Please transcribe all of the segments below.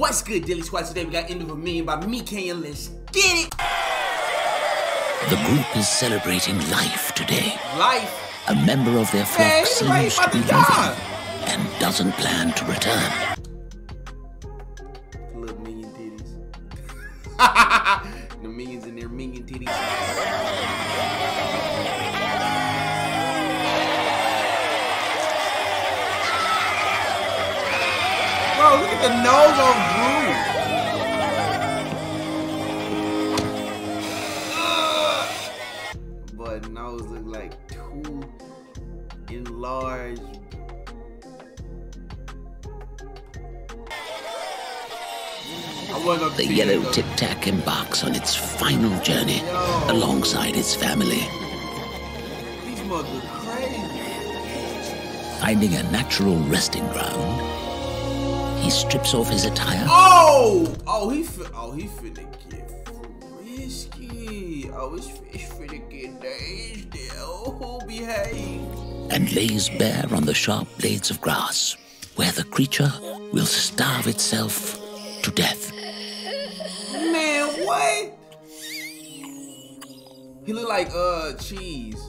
What's good, Delly Squad? Today we got End of a Minion by MeatCanyon. Let's get it! The group is celebrating life today. Life. A member of their flock Hey, seems to be leaving and doesn't plan to return. Little minion titties. the minions in their minion titties. Bro, the nose on Drew. But nose look like two enlarged I wasn't gonna The yellow it, Tic Tac embarks on its final journey alongside its family. These crazy. finding a natural resting ground. He strips off his attire Oh! Oh, he fi- oh he finna get frisky. Oh, his fish finna get dazed. Oh, behave. and lays bare on the sharp blades of grass, where the creature will starve itself to death. Man, what? He look like uh cheese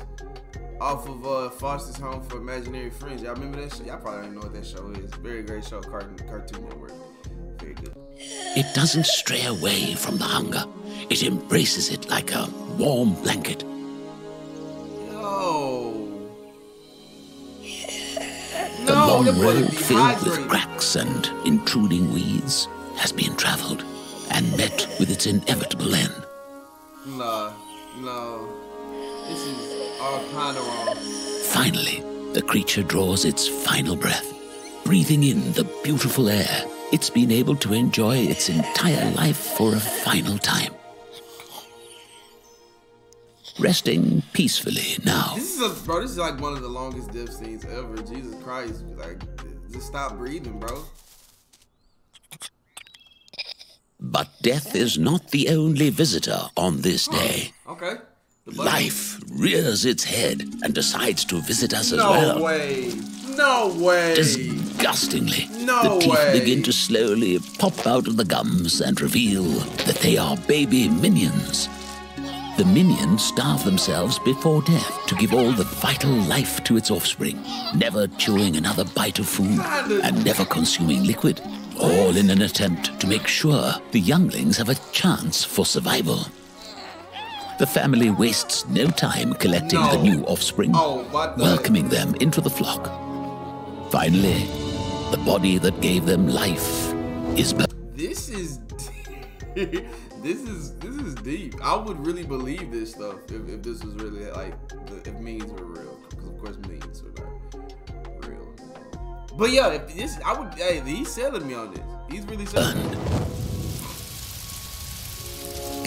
off of uh Foster's Home for Imaginary Friends. Y'all remember that show? Y'all probably don't know what that show is. Very great show, Cartoon Cartoon Network. Very good. It doesn't stray away from the hunger. It embraces it like a warm blanket. Yo. The No, long road filled with cracks and intruding weeds has been traveled and met with its inevitable end. Nah, no. This is all kind of wrong. Finally, the creature draws its final breath, breathing in the beautiful air it's been able to enjoy its entire life for a final time. Resting peacefully now. This is a bro. This is like one of the longest death scenes ever. Jesus Christ! Like, just stop breathing, bro. But death is not the only visitor on this day. Okay. Life rears its head and decides to visit us as No well. No way. No way. Disgustingly, No the teeth way. begin to slowly pop out of the gums and reveal that they are baby minions. The minions starve themselves before death to give all the vital life to its offspring, never chewing another bite of food and never consuming liquid, all in an attempt to make sure the younglings have a chance for survival. The family wastes no time collecting the new offspring, Oh, the- welcoming them into the flock. Finally, the body that gave them life is This is. this is this is deep. I would really believe this stuff if, if this was really like the, if memes were real, because of course memes are not real. But yeah, if this I would. Hey, he's selling me on this. He's really selling.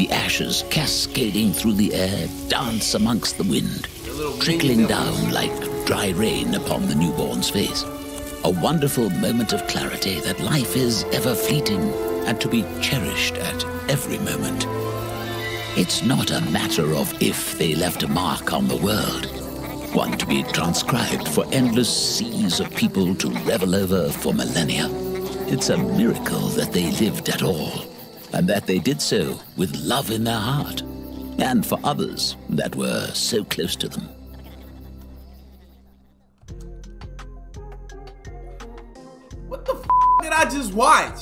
The ashes cascading through the air dance amongst the wind, trickling down like dry rain upon the newborn's face. A wonderful moment of clarity that life is ever fleeting and to be cherished at every moment. It's not a matter of if they left a mark on the world, one to be transcribed for endless seas of people to revel over for millennia. It's a miracle that they lived at all, and that they did so with love in their heart, and for others that were so close to them. What the did I just watch?